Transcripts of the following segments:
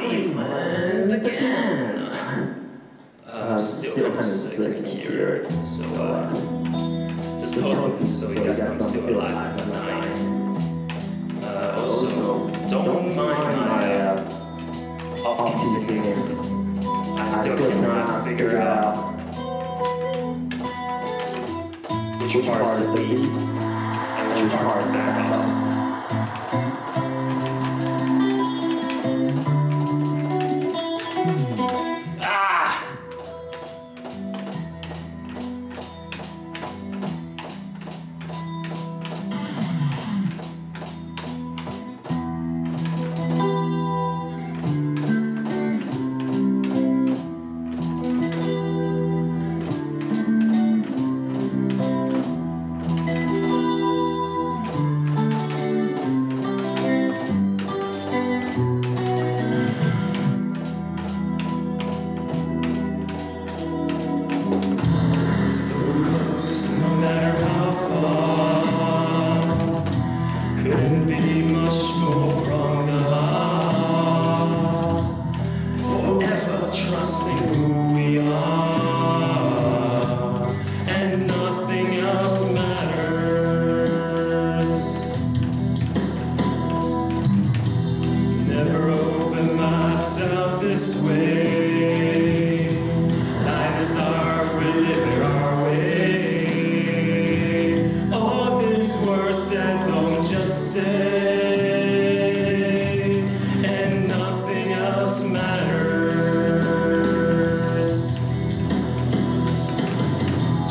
Cleveland again. Uh, I'm still kind of sick here, so uh, just posting so you guys know I'm still alive dying. Uh, also, don't mind my uh, off-key singing. I still cannot figure out which part is the beat and which part is the backups.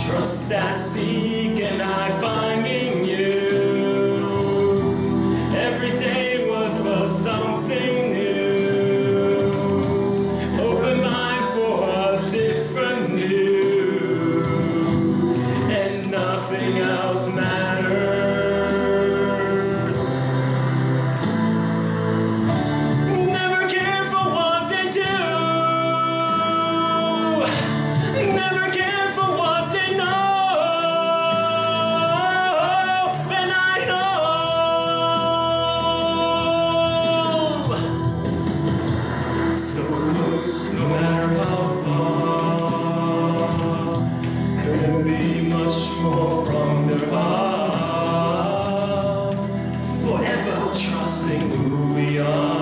Trust I seek and I find in you. Every day for something new. Forever trusting who we are,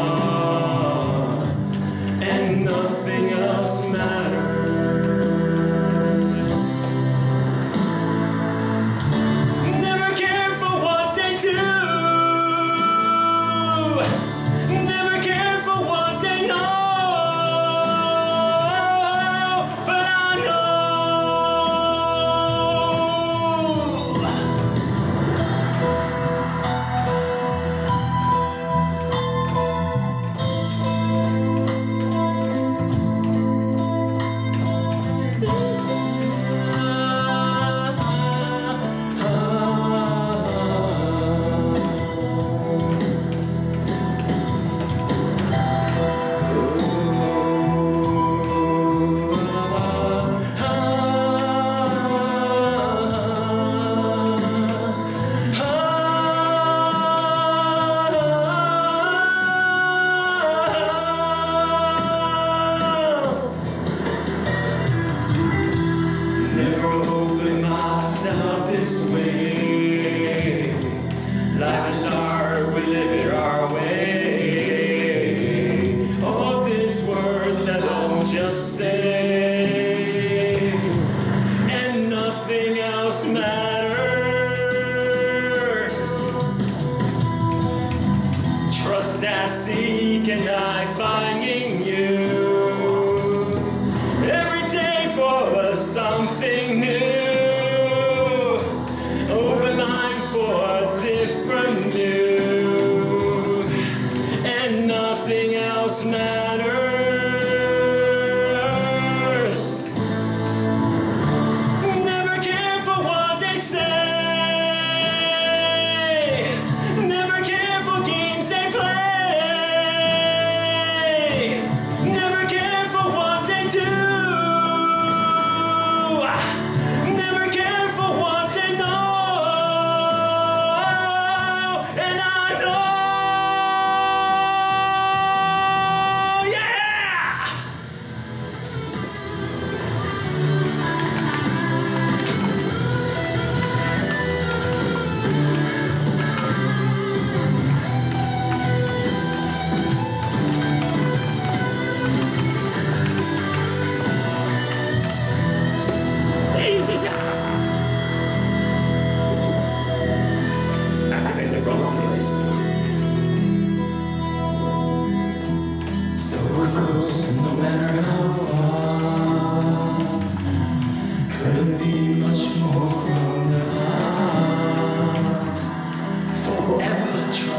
seek and I find.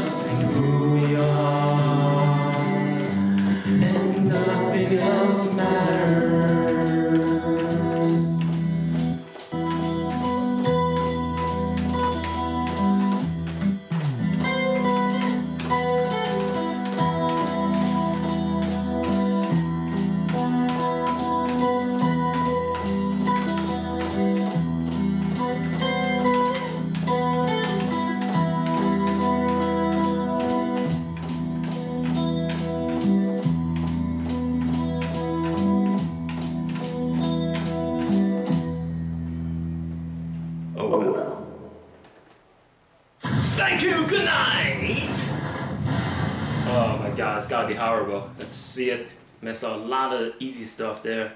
Trust gotta be horrible. Let's see it. Miss a lot of easy stuff there.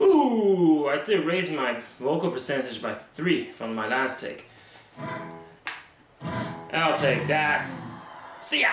Ooh, I did raise my vocal percentage by three from my last take. I'll take that. See ya!